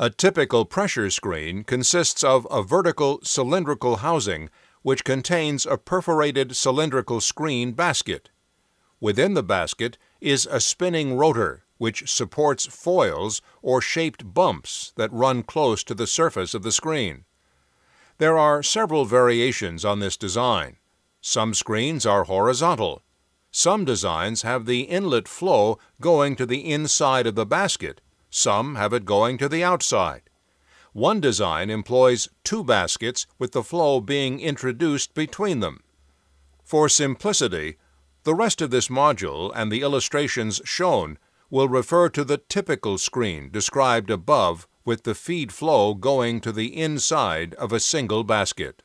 A typical pressure screen consists of a vertical cylindrical housing which contains a perforated cylindrical screen basket. Within the basket is a spinning rotor which supports foils or shaped bumps that run close to the surface of the screen. There are several variations on this design. Some screens are horizontal. Some designs have the inlet flow going to the inside of the basket some have it going to the outside. One design employs two baskets with the flow being introduced between them. For simplicity, the rest of this module and the illustrations shown will refer to the typical screen described above with the feed flow going to the inside of a single basket.